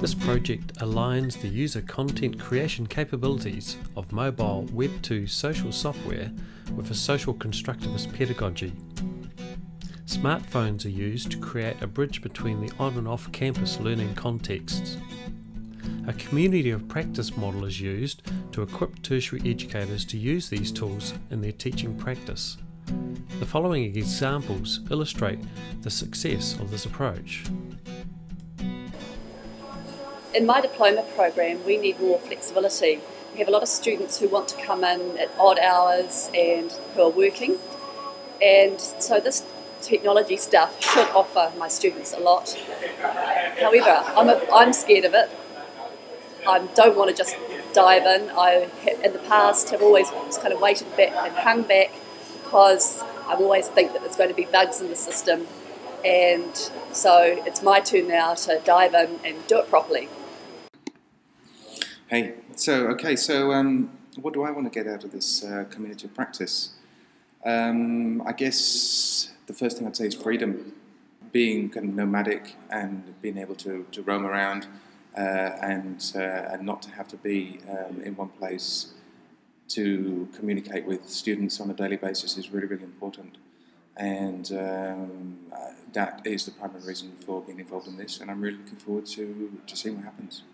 This project aligns the user content creation capabilities of mobile Web2 social software with a social constructivist pedagogy. Smartphones are used to create a bridge between the on and off campus learning contexts. A community of practice model is used to equip tertiary educators to use these tools in their teaching practice. The following examples illustrate the success of this approach. In my diploma program, we need more flexibility. We have a lot of students who want to come in at odd hours and who are working, and so this technology stuff should offer my students a lot. However, I'm, a, I'm scared of it. I don't want to just dive in. I, in the past, have always kind of waited back and hung back because I always think that there's going to be bugs in the system. And so it's my turn now to dive in and do it properly. Hey, so okay, so um, what do I want to get out of this uh, community of practice? Um, I guess the first thing I'd say is freedom, being kind of nomadic and being able to, to roam around uh, and uh, and not to have to be um, in one place to communicate with students on a daily basis is really really important. And um, that is the primary reason for being involved in this, and I'm really looking forward to, to seeing what happens.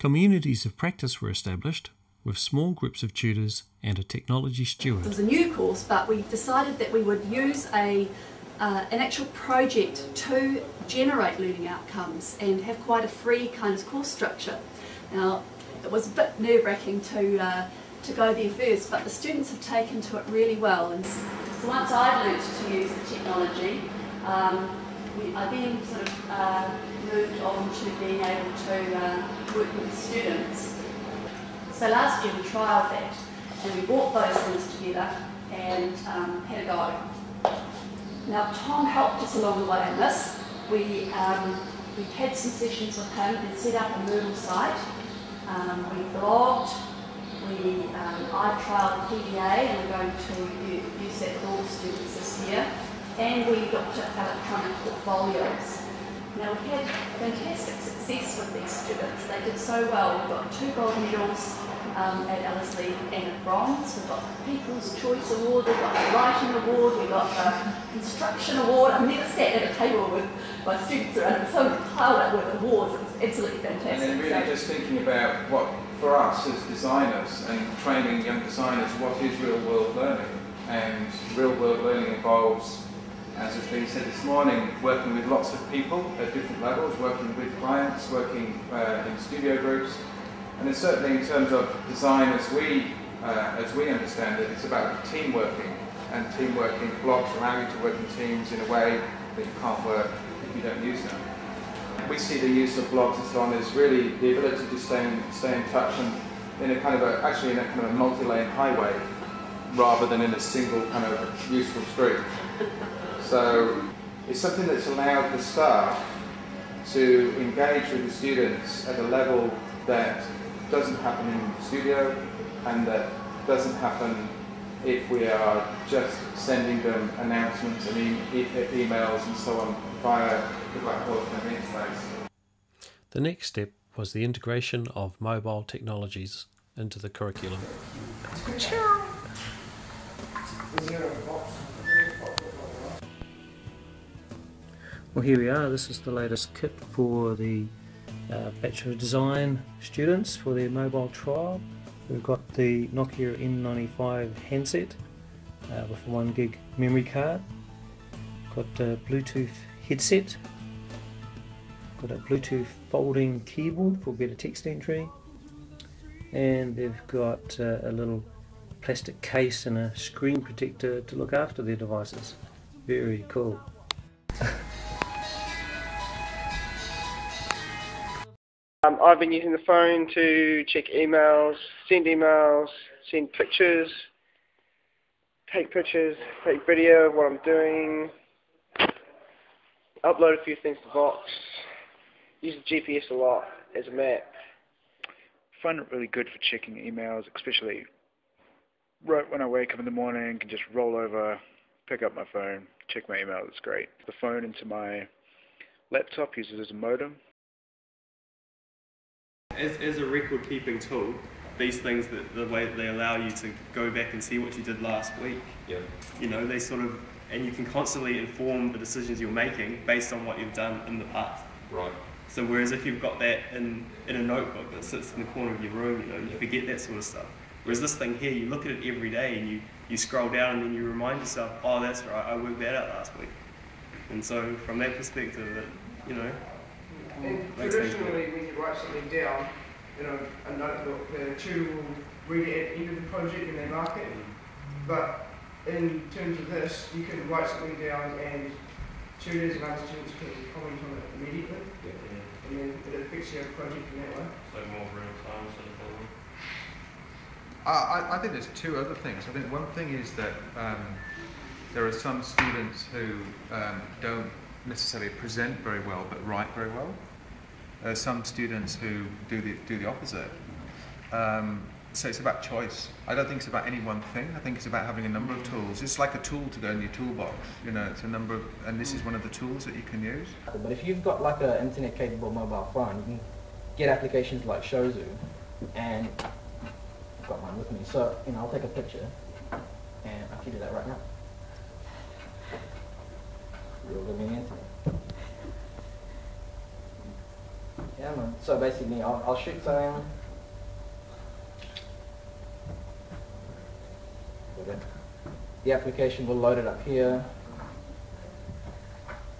Communities of practice were established with small groups of tutors and a technology steward. It was a new course, but we decided that we would use a uh, an actual project to generate learning outcomes and have quite a free kind of course structure. Now, it was a bit nerve-wracking to uh, to go there first, but the students have taken to it really well. And once I learnt to use the technology, um, we, I then sort of uh, moved on to being able to uh, work with students so last year we trialled that and we brought those things together and um, had a go. Now Thom helped us along the way in this. We, um, we had some sessions with him and set up a Moodle site. Um, we blogged, we, um, I trialled PDA and we're going to use that with all students this year. And we looked at electronic portfolios. Now we had fantastic success with these students. They did so well. We got two gold medals um, at Ellerslie and a bronze. We've got the People's Choice Award, we've got the Writing Award, we've got the Construction Award. I've never sat at a table with my students around so piled up with awards. It's absolutely fantastic. And then really so, just thinking about what, for us as designers and training young designers, what is real world learning? And real world learning involves as has been said this morning, working with lots of people at different levels, working with clients, working uh, in studio groups, and then certainly in terms of design as we, uh, as we understand it, it's about team working, and team working blogs allow you to work in teams in a way that you can't work if you don't use them. We see the use of blogs and so on as really the ability to stay in, stay in touch and in a kind of a, actually in a kind of multi-lane highway rather than in a single kind of useful street. So it's something that's allowed the staff to engage with the students at a level that doesn't happen in the studio and that doesn't happen if we are just sending them announcements and e e emails and so on via the Blackboard interface. The next step was the integration of mobile technologies into the curriculum. Well, here we are. This is the latest kit for the uh, Bachelor of Design students for their mobile trial. We've got the Nokia N95 handset uh, with a 1 gig memory card. Got a Bluetooth headset. Got a Bluetooth folding keyboard for better text entry. And they've got uh, a little plastic case and a screen protector to look after their devices. Very cool. Um, I've been using the phone to check emails, send emails, send pictures, take pictures, take video of what I'm doing, upload a few things to Vox, use the GPS a lot as a map. I find it really good for checking emails, especially right when I wake up in the morning, can just roll over, pick up my phone, check my email, it's great. The phone into my laptop uses as a modem, as, as a record keeping tool, these things that the way that they allow you to go back and see what you did last week. Yeah. You know, they sort of, and you can constantly inform the decisions you're making based on what you've done in the past. Right. So whereas if you've got that in, in a notebook that sits in the corner of your room, you know, you forget that sort of stuff. Whereas this thing here, you look at it every day and you, you scroll down and then you remind yourself, oh, that's right, I worked that out last week. And so from that perspective, it, you know, And makes things traditionally, when you write something down, in know, a notebook, the tutor will read it at the end of the project and they mark it. But in terms of this, you can write something down and tutors and other students can comment on it immediately. And then it affects your project in that way. So more real time sort of thing. Uh, I, I think there's two other things. I think one thing is that um, there are some students who um, don't necessarily present very well but write very well. There are some students who do the, do the opposite. Um, so it's about choice. I don't think it's about any one thing. I think it's about having a number of tools. It's like a tool to go in your toolbox. You know, it's a number of, and this is one of the tools that you can use. But if you've got like an internet capable mobile phone, you can get applications like Shozu and I've got mine with me. So, you know, I'll take a picture and I can do that right now. Real living. Yeah man. So basically I'll, I'll shoot something. The application will load it up here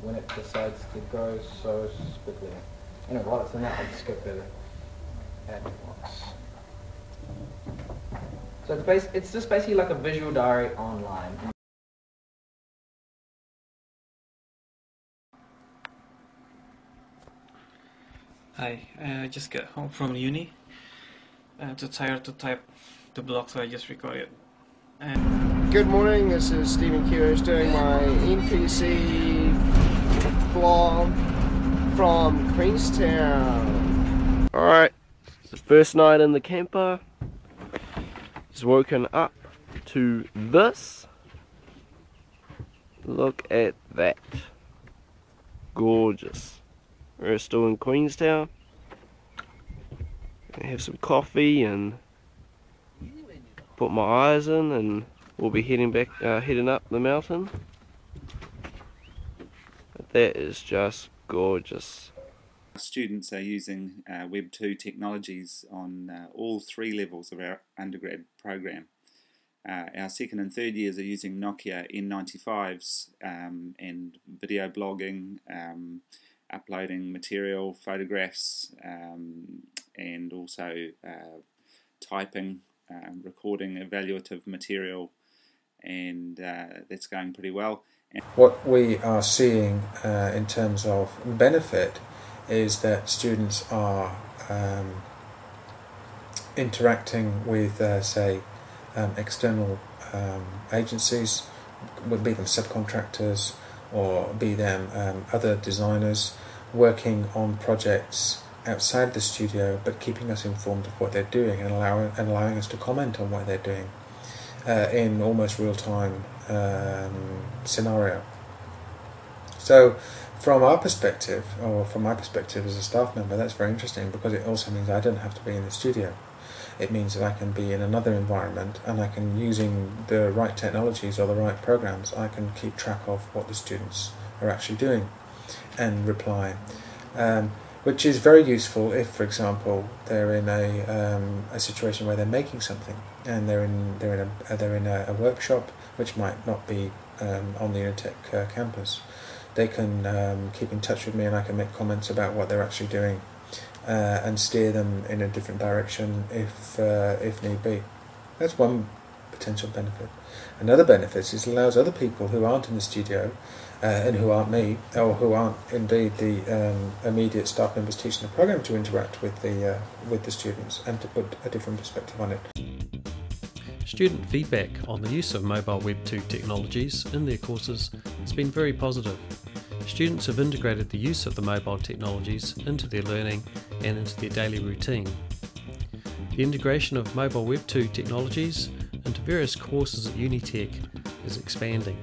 when it decides to go so quickly. Anyway, while it's in that, I'll add box. So it's, bas- it's just basically like a visual diary online. Hi, uh, I just got home from uni. Uh, too tired to type the blog, so I just recorded. Good morning, this is Stephen Kiros doing my NPC blog from Queenstown. Alright, it's the first night in the camper. Just woken up to this. Look at that. Gorgeous. We're still in Queenstown. Have some coffee and put my eyes in and we'll be heading back uh, heading up the mountain but that is just gorgeous Students are using uh, Web 2 technologies on uh, all three levels of our undergrad program. Uh, our second and third years are using Nokia N95s um, and video blogging, um, uploading material, photographs, um, and also uh, typing, um, recording evaluative material, and uh, that's going pretty well. And What we are seeing uh, in terms of benefit is that students are um, interacting with, uh, say, um, external um, agencies, would be them subcontractors or be them um, other designers, working on projects outside the studio, but keeping us informed of what they're doing and allowing and allowing us to comment on what they're doing uh, in almost real time um, scenario. So, from our perspective, or from my perspective as a staff member, that's very interesting because it also means I don't have to be in the studio. It means that I can be in another environment and I can, using the right technologies or the right programs, I can keep track of what the students are actually doing and reply. Um, which is very useful if, for example, they're in a, um, a situation where they're making something and they're in they're in a they're in a, a workshop which might not be um, on the Unitec uh, campus. They can um, keep in touch with me and I can make comments about what they're actually doing uh, and steer them in a different direction if uh, if need be. That's one potential benefit. Another benefit is it allows other people who aren't in the studio uh, and who aren't me, or who aren't indeed the um, immediate staff members teaching the program, to interact with the uh, with the students and to put a different perspective on it. Student feedback on the use of mobile Web 2 technologies in their courses has been very positive. Students have integrated the use of the mobile technologies into their learning and into their daily routine. The integration of mobile Web 2 technologies into various courses at Unitec is expanding.